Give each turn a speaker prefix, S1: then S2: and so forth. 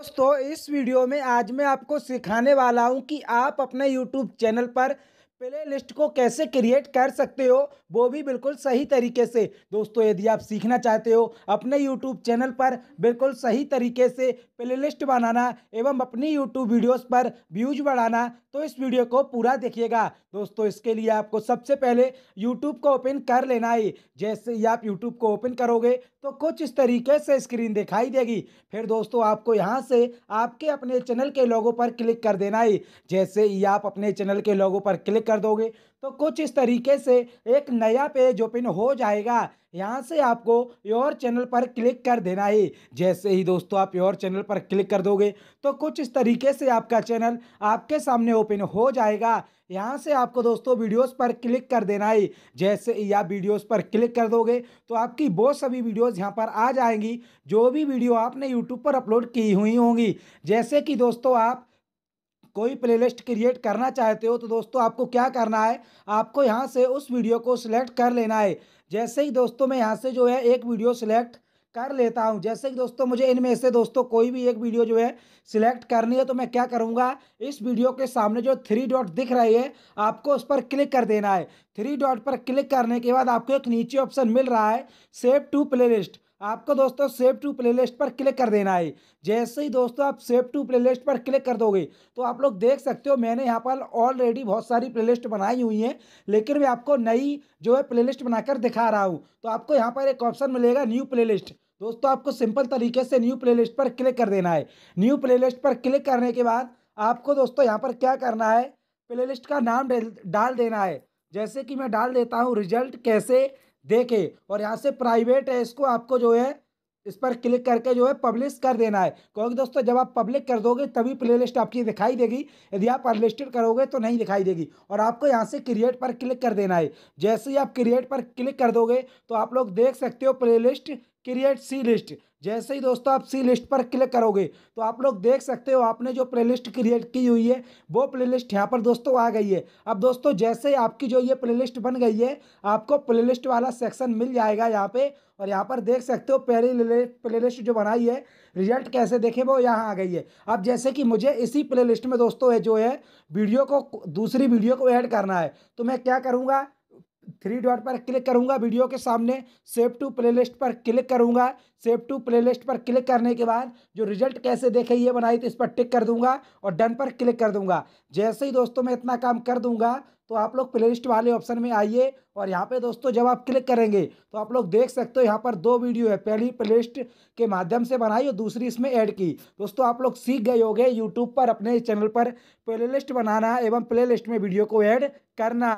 S1: दोस्तों, इस वीडियो में आज मैं आपको सिखाने वाला हूँ कि आप अपने यूट्यूब चैनल पर प्ले लिस्ट को कैसे क्रिएट कर सकते हो, वो भी बिल्कुल सही तरीके से। दोस्तों, यदि आप सीखना चाहते हो, अपने यूट्यूब चैनल पर बिल्कुल सही तरीके से प्ले लिस्ट बनाना एवं अपनी यूट्यूब वीडियोस पर व्यूज़ बढ़ाना तो इस वीडियो को पूरा देखिएगा। दोस्तों, इसके लिए आपको सबसे पहले यूट्यूब को ओपन कर लेना है। जैसे ही आप यूट्यूब को ओपन करोगे तो कुछ इस तरीके से स्क्रीन दिखाई देगी। फिर दोस्तों, आपको यहाँ से आपके अपने चैनल के लोगों पर क्लिक कर देना है। जैसे ही आप अपने चैनल के लोगों पर क्लिक कर दोगे? तो कुछ इस तरीके से एक नया पेज ओपन हो जाएगा। यहाँ से आपको योर चैनल पर क्लिक कर देना है। जैसे ही दोस्तों आप योर चैनल पर क्लिक कर दोगे तो कुछ इस तरीके से आपका चैनल आपके सामने ओपन हो जाएगा। यहाँ से आपको दोस्तों वीडियोस पर क्लिक कर देना है। जैसे ही आप वीडियोस पर क्लिक कर दोगे तो आपकी बहुत सभी वीडियोस यहाँ पर आ जाएँगी। जो भी वीडियो आपने यूट्यूब पर अपलोड की हुई होंगी। जैसे कि दोस्तों आप कोई प्लेलिस्ट क्रिएट करना चाहते हो तो दोस्तों आपको क्या करना है? आपको यहाँ से उस वीडियो को सिलेक्ट कर लेना है। जैसे ही दोस्तों मैं यहाँ से जो है एक वीडियो सिलेक्ट कर लेता हूँ, जैसे कि दोस्तों मुझे इनमें से दोस्तों कोई भी एक वीडियो जो है सिलेक्ट करनी है तो मैं क्या करूँगा? इस वीडियो के सामने जो थ्री डॉट दिख रही है, आपको उस पर क्लिक कर देना है। थ्री डॉट पर क्लिक करने के बाद आपको एक नीचे ऑप्शन मिल रहा है सेव टू प्लेलिस्ट आपको दोस्तों सेव टू प्लेलिस्ट पर क्लिक कर देना है। जैसे ही दोस्तों आप सेव टू प्लेलिस्ट पर क्लिक कर दोगे तो आप लोग देख सकते हो मैंने यहाँ पर ऑलरेडी बहुत सारी प्लेलिस्ट बनाई हुई हैं, लेकिन मैं आपको नई जो है प्लेलिस्ट बनाकर दिखा रहा हूँ। तो आपको यहाँ पर एक ऑप्शन मिलेगा न्यू प्लेलिस्ट। दोस्तों आपको सिंपल तरीके से न्यू प्लेलिस्ट पर क्लिक कर देना है। न्यू प्लेलिस्ट पर क्लिक करने के बाद आपको दोस्तों यहाँ पर क्या करना है, प्लेलिस्ट का नाम डाल देना है। जैसे कि मैं डाल देता हूँ रिज़ल्ट कैसे देखे। और यहाँ से प्राइवेट है, इसको आपको जो है, इस पर क्लिक करके जो है पब्लिश कर देना है। क्योंकि दोस्तों, जब आप पब्लिक कर दोगे, तभी प्ले लिस्ट आपकी दिखाई देगी। यदि आप अनलिस्टेड करोगे तो नहीं दिखाई देगी। और आपको यहाँ से क्रिएट पर क्लिक कर देना है। जैसे ही आप क्रिएट पर क्लिक कर दोगे तो आप लोग देख सकते हो play list create C list जैसे ही दोस्तों आप सी लिस्ट पर क्लिक करोगे तो आप लोग देख सकते हो आपने जो प्लेलिस्ट क्रिएट की हुई है, वो प्लेलिस्ट यहाँ पर दोस्तों आ गई है। अब दोस्तों जैसे ही आपकी जो ये प्लेलिस्ट बन गई है, आपको प्लेलिस्ट वाला सेक्शन मिल जाएगा यहाँ पे। और यहाँ पर देख सकते हो पहली प्लेलिस्ट जो बनाई है, रिज़ल्ट कैसे देखे वो यहाँ आ गई है। अब जैसे कि मुझे इसी प्लेलिस्ट में दोस्तों है जो है, वीडियो को, दूसरी वीडियो को ऐड करना है। तो मैं क्या करूँगा थ्री डॉट पर क्लिक करूँगा, वीडियो के सामने सेव टू प्लेलिस्ट पर क्लिक करूँगा। सेव टू प्लेलिस्ट पर क्लिक करने के बाद जो रिज़ल्ट कैसे देखे ये बनाई तो इस पर टिक कर दूँगा और डन पर क्लिक कर दूँगा। जैसे ही दोस्तों मैं इतना काम कर दूँगा तो आप लोग प्लेलिस्ट वाले ऑप्शन में आइए और यहाँ पे दोस्तों जब आप क्लिक करेंगे तो आप लोग देख सकते हो यहाँ पर दो वीडियो है, पहली प्लेलिस्ट के माध्यम से बनाई और दूसरी इसमें ऐड की। दोस्तों आप लोग सीख गए होंगे यूट्यूब पर अपने चैनल पर प्लेलिस्ट बनाना एवं प्लेलिस्ट में वीडियो को ऐड करना।